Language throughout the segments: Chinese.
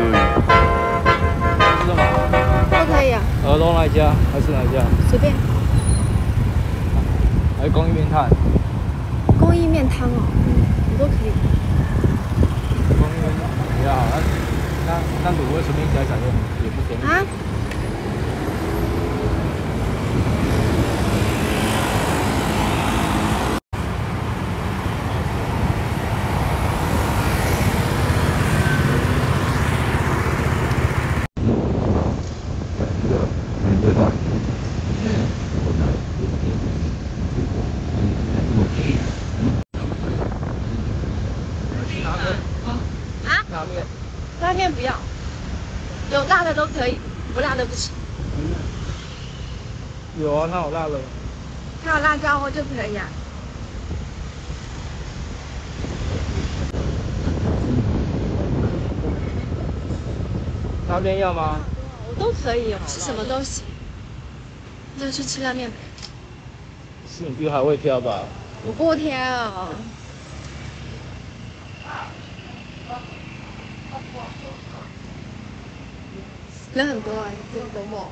可以。吃什么？都可以啊，鹅肉那一家还是哪一家？随便。还有公益面摊？公益面摊哦，嗯，我都可以。公益面摊比较好。那那卤味随便加一下也也不便宜。啊？啊？拉面。拉面不要，有辣的都可以，不辣的不行。有啊，那有辣的。还有辣椒锅就可以啊。拉面要吗？我都可以哦，吃什么都行。那就去吃拉面呗。是你比我还会挑吧？我不挑。人很多啊，这周末。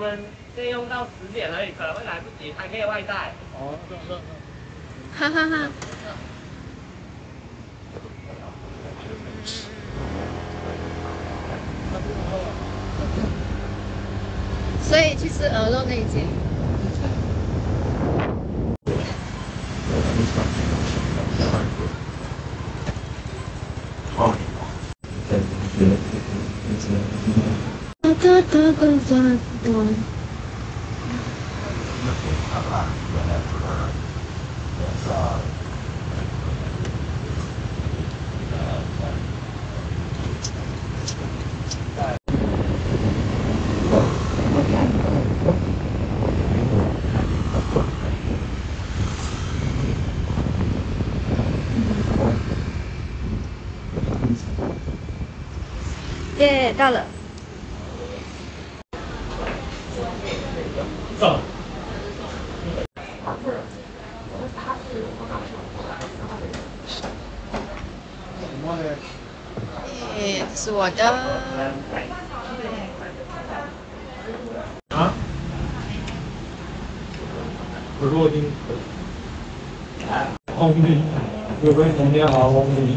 们先用到十点而已，可能会来不及，还可以外带。哦，对对对。哈哈哈。所以去吃鹅肉那一间。哒哒哒哒耶，到了。走。什么呢？耶，这是我的。啊？若丁。红米，有没有今天好红米？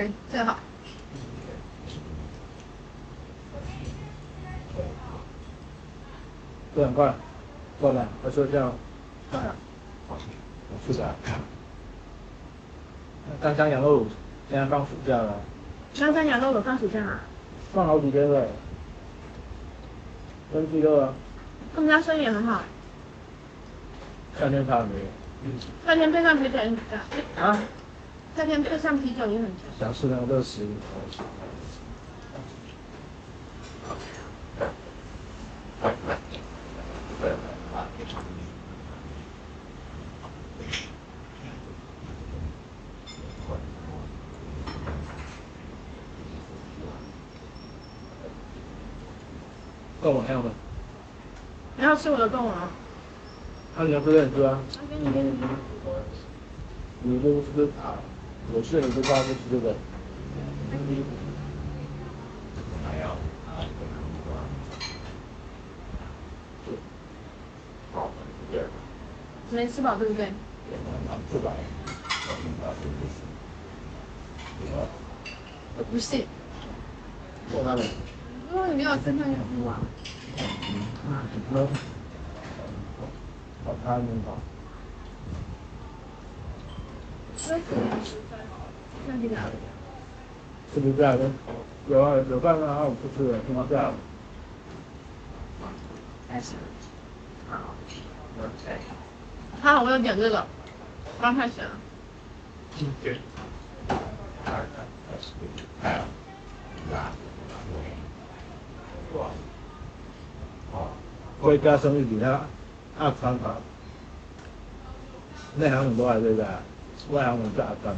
嗯，最好。这很快，够了，我说这样。够了。复杂。刚刚羊肉现在放暑假了。刚刚羊肉有放暑假啊？放好几天了。跟鸡肉啊。他们家生意也很好。夏天差没有。夏天配上啤酒也很香。啊？夏天配上啤酒也很香。想吃那个热食。跟我一样的。你要吃我的贡丸？那你要吃点吃啊。那给你给你。你不我吃你不吃，不吃这个。没吃饱对不对？吃饱。我不信。我哪里？因为你没有身上啊。嗯。好？那你哪里？是不是这样的？有啊，有饭啊，我不吃了，怎么这样？开始。好，我有点这个，刚开始。嗯，对。可以加生一点啊，阿三啊，内行很多还是在，外行很在阿三。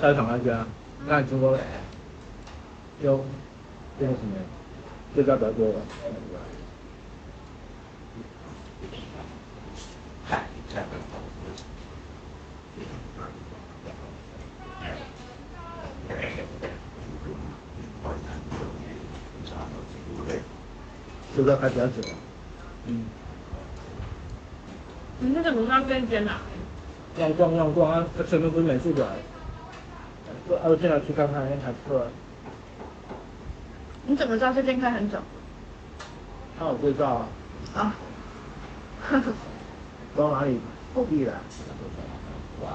再躺一下，那你说，有这个什么？这叫得罪了。现在开始吃了。嗯。你那怎么样边煎的？这样逛逛逛啊，它前面不是美术馆？我我进来去看看，还不错。你怎么知道这间开很久？他有介绍啊。啊。到哪里？后壁了。我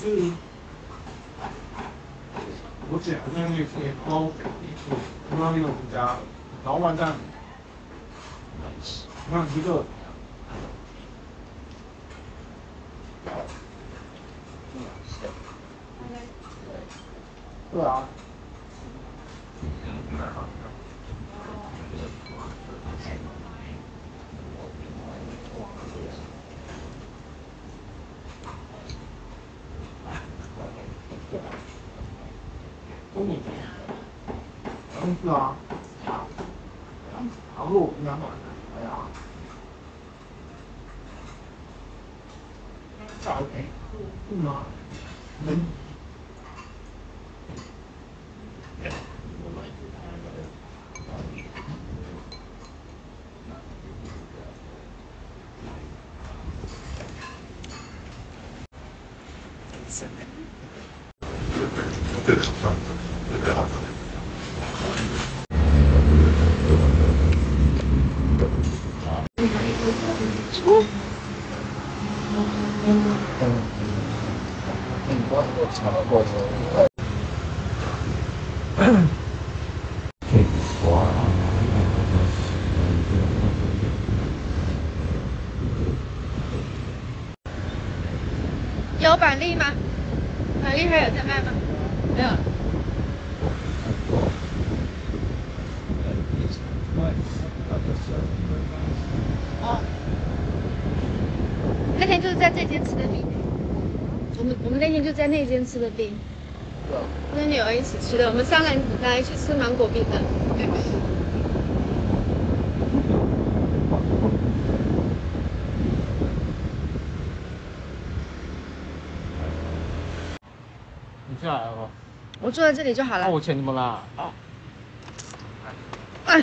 是，我姐好像也也包，刚刚那个国家，老板蛋，那一个，对啊。嗯，是啊，长路应该好哎呀，咋的？是吗？嗯。有板栗吗？板栗还有在卖吗？没有。哦。那天就是在这间吃的。我们我们那天就在那间吃的冰。跟女儿一起吃的，我们三个人来去吃芒果冰的。你下来了吗？我坐在这里就好了。那我钱怎么啦？哦。哎。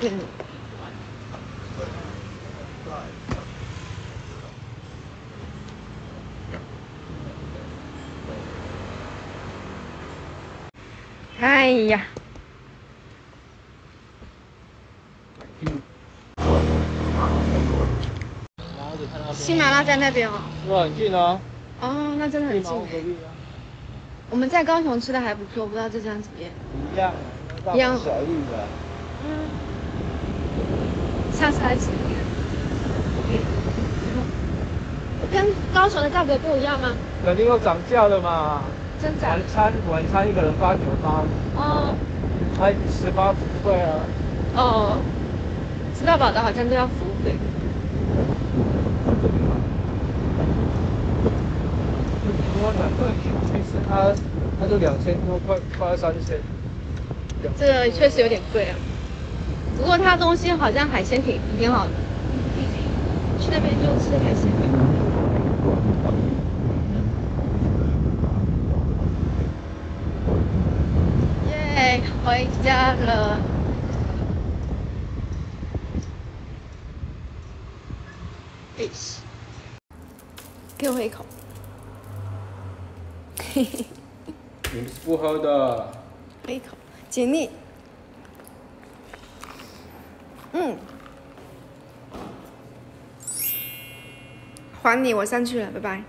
哎呀！喜马拉在那边哦。是吧？很近啊。哦，那真的很近。我们在高雄吃的还不错，不知道这家怎么样？一样，大一样同小异的。嗯，下次来吃。跟高雄的价格不一样吗？肯定又涨价了嘛。真假晚？餐晚餐一个人八九八，哦还十八不贵啊。哦，吃到饱的好像都要服务费。多两个其实它它就两千多块，快要三千。这个确实有点贵啊。不过它东西好像海鲜挺挺好的，去那边就吃海鲜。回家了。哎，给我一口。嘿嘿，你们是不喝的。喝一口，解腻。嗯，还你，我上去了，拜拜。